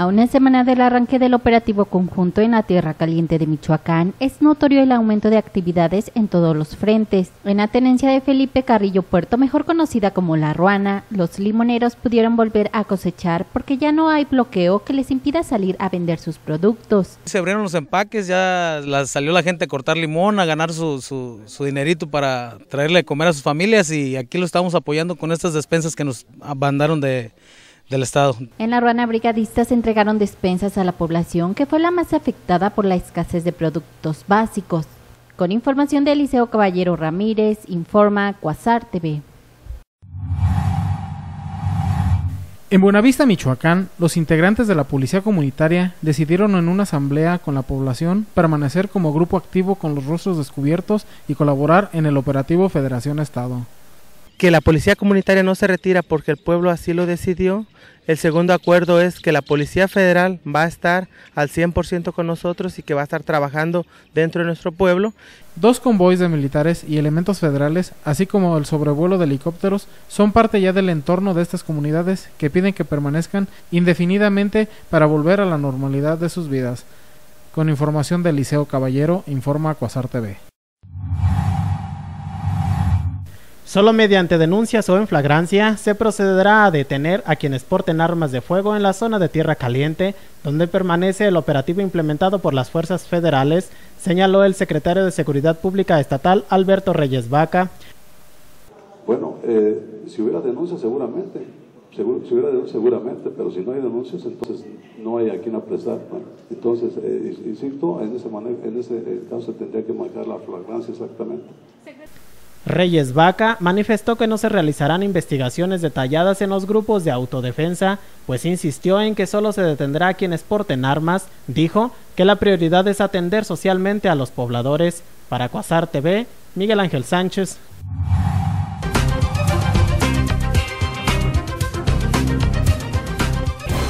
A una semana del arranque del operativo conjunto en la Tierra Caliente de Michoacán, es notorio el aumento de actividades en todos los frentes. En la tenencia de Felipe Carrillo Puerto, mejor conocida como La Ruana, los limoneros pudieron volver a cosechar porque ya no hay bloqueo que les impida salir a vender sus productos. Se abrieron los empaques, ya salió la gente a cortar limón, a ganar su, su, dinerito para traerle a comer a sus familias y aquí lo estamos apoyando con estas despensas que nos mandaron de del Estado. En la Ruana brigadistas entregaron despensas a la población que fue la más afectada por la escasez de productos básicos. Con información de Eliseo Caballero Ramírez, informa Cuasar TV. En Buenavista, Michoacán, los integrantes de la Policía Comunitaria decidieron en una asamblea con la población permanecer como grupo activo con los rostros descubiertos y colaborar en el operativo Federación Estado que la policía comunitaria no se retira porque el pueblo así lo decidió. El segundo acuerdo es que la Policía Federal va a estar al 100% con nosotros y que va a estar trabajando dentro de nuestro pueblo. Dos convoys de militares y elementos federales, así como el sobrevuelo de helicópteros, son parte ya del entorno de estas comunidades que piden que permanezcan indefinidamente para volver a la normalidad de sus vidas. Con información de Liceo Caballero, informa Cuasar TV. Solo mediante denuncias o en flagrancia se procederá a detener a quienes porten armas de fuego en la zona de Tierra Caliente, donde permanece el operativo implementado por las fuerzas federales, señaló el secretario de Seguridad Pública Estatal Alberto Reyes Vaca. Bueno, eh, si hubiera denuncias seguramente, si hubiera denuncias seguramente, pero si no hay denuncias entonces no hay a quien apresar. entonces, eh, insisto, en ese, en ese eh, caso tendría que marcar la flagrancia exactamente. Reyes Vaca manifestó que no se realizarán investigaciones detalladas en los grupos de autodefensa, pues insistió en que solo se detendrá a quienes porten armas. Dijo que la prioridad es atender socialmente a los pobladores. Para Cuasar TV, Miguel Ángel Sánchez.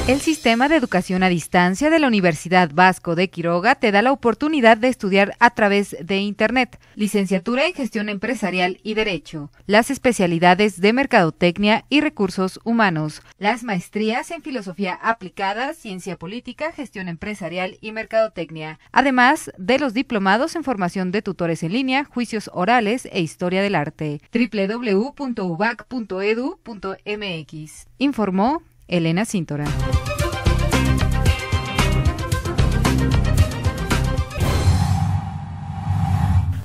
El sistema de educación a distancia de la Universidad Vasco de Quiroga te da la oportunidad de estudiar a través de Internet, licenciatura en gestión empresarial y derecho, las especialidades de mercadotecnia y recursos humanos, las maestrías en filosofía aplicada, ciencia política, gestión empresarial y mercadotecnia, además de los diplomados en formación de tutores en línea, juicios orales e historia del arte. www.ubac.edu.mx. Informó Elena Cintora.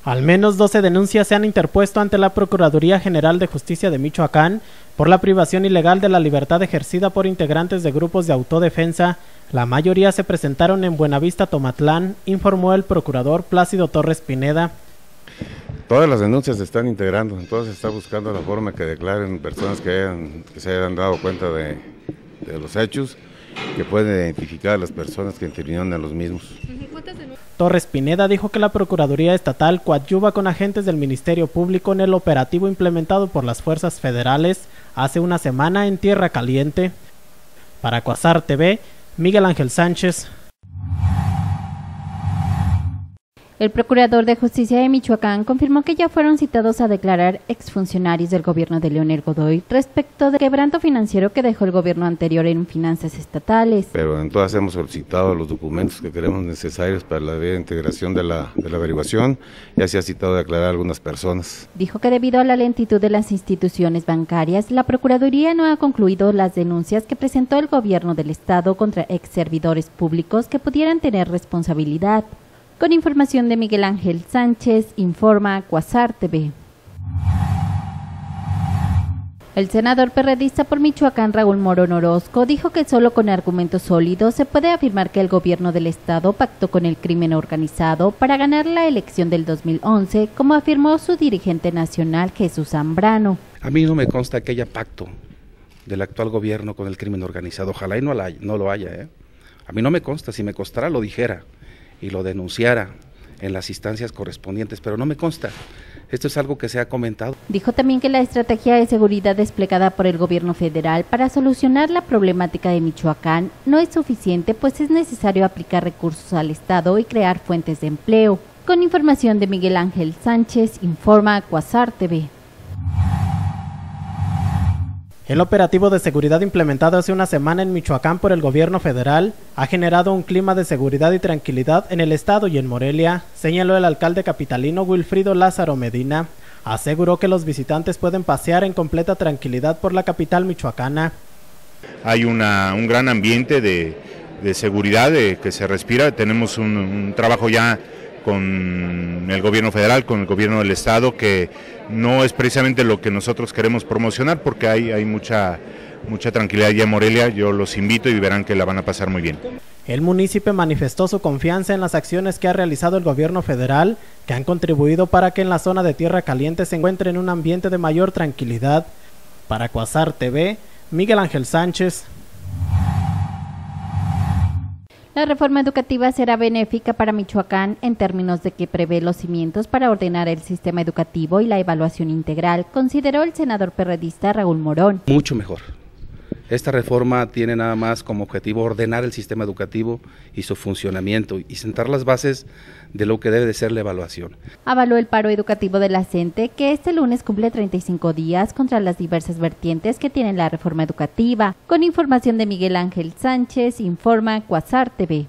Al menos 12 denuncias se han interpuesto ante la Procuraduría General de Justicia de Michoacán por la privación ilegal de la libertad ejercida por integrantes de grupos de autodefensa. La mayoría se presentaron en Buenavista, Tomatlán, informó el procurador Plácido Torres Pineda. Todas las denuncias se están integrando, entonces se está buscando la forma que declaren personas que, que se hayan dado cuenta de, de los hechos que pueden identificar a las personas que intervinieron en los mismos. Torres Pineda dijo que la Procuraduría Estatal coadyuva con agentes del Ministerio Público en el operativo implementado por las fuerzas federales hace una semana en Tierra Caliente. Para Cuasar TV, Miguel Ángel Sánchez. El procurador de justicia de Michoacán confirmó que ya fueron citados a declarar exfuncionarios del gobierno de Leonel Godoy respecto del quebranto financiero que dejó el gobierno anterior en finanzas estatales. Pero en todas hemos solicitado los documentos que creemos necesarios para la integración de la, de la averiguación. Ya se ha citado a declarar a algunas personas. Dijo que debido a la lentitud de las instituciones bancarias, la Procuraduría no ha concluido las denuncias que presentó el gobierno del Estado contra ex servidores públicos que pudieran tener responsabilidad. Con información de Miguel Ángel Sánchez, informa Cuasar TV. El senador perredista por Michoacán, Raúl Moro Orozco, dijo que solo con argumentos sólidos se puede afirmar que el gobierno del Estado pactó con el crimen organizado para ganar la elección del 2011, como afirmó su dirigente nacional, Jesús Zambrano. A mí no me consta que haya pacto del actual gobierno con el crimen organizado. Ojalá y no, no lo haya. ¿eh? A mí no me consta. Si me costara, lo dijera y lo denunciara en las instancias correspondientes, pero no me consta. Esto es algo que se ha comentado. Dijo también que la estrategia de seguridad desplegada por el gobierno federal para solucionar la problemática de Michoacán no es suficiente, pues es necesario aplicar recursos al Estado y crear fuentes de empleo. Con información de Miguel Ángel Sánchez, informa Cuasar TV. El operativo de seguridad implementado hace una semana en Michoacán por el gobierno federal ha generado un clima de seguridad y tranquilidad en el estado y en Morelia, señaló el alcalde capitalino Wilfrido Lázaro Medina. Aseguró que los visitantes pueden pasear en completa tranquilidad por la capital michoacana. Hay un gran ambiente de, seguridad de, que se respira, tenemos un trabajo ya con el gobierno federal, con el gobierno del estado, que no es precisamente lo que nosotros queremos promocionar porque hay, mucha, mucha tranquilidad ya en Morelia, yo los invito y verán que la van a pasar muy bien. El municipio manifestó su confianza en las acciones que ha realizado el gobierno federal, que han contribuido para que en la zona de Tierra Caliente se encuentre en un ambiente de mayor tranquilidad. Para Cuasar TV, Miguel Ángel Sánchez, La reforma educativa será benéfica para Michoacán en términos de que prevé los cimientos para ordenar el sistema educativo y la evaluación integral, consideró el senador perredista Raúl Morón. Mucho mejor. Esta reforma tiene nada más como objetivo ordenar el sistema educativo y su funcionamiento y sentar las bases de lo que debe de ser la evaluación. Avaló el paro educativo de la CENTE, que este lunes cumple 35 días contra las diversas vertientes que tiene la reforma educativa. Con información de Miguel Ángel Sánchez, informa Cuasar TV.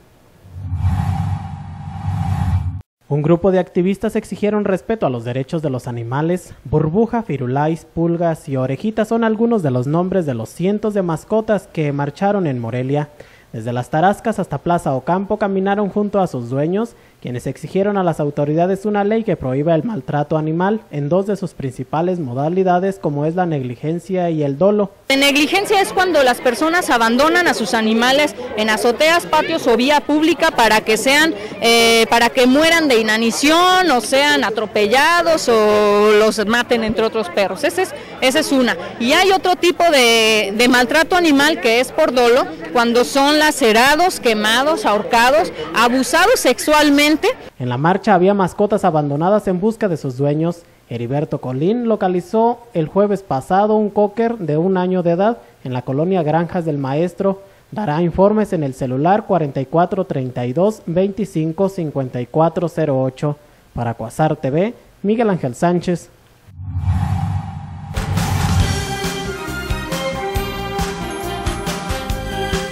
Un grupo de activistas exigieron respeto a los derechos de los animales. Burbuja, firulais, pulgas y orejitas son algunos de los nombres de los cientos de mascotas que marcharon en Morelia. Desde las Tarascas hasta Plaza Ocampo caminaron junto a sus dueños quienes exigieron a las autoridades una ley que prohíba el maltrato animal en dos de sus principales modalidades como es la negligencia y el dolo. La negligencia es cuando las personas abandonan a sus animales en azoteas, patios o vía pública para que sean, eh, para que mueran de inanición o sean atropellados o los maten entre otros perros. Esa es, una. Y hay otro tipo de maltrato animal que es por dolo, cuando son lacerados, quemados, ahorcados, abusados sexualmente en la marcha había mascotas abandonadas en busca de sus dueños. Heriberto Colín localizó el jueves pasado un cocker de un año de edad en la colonia Granjas del Maestro. Dará informes en el celular 4432 25 5408. Para Cuasar TV, Miguel Ángel Sánchez.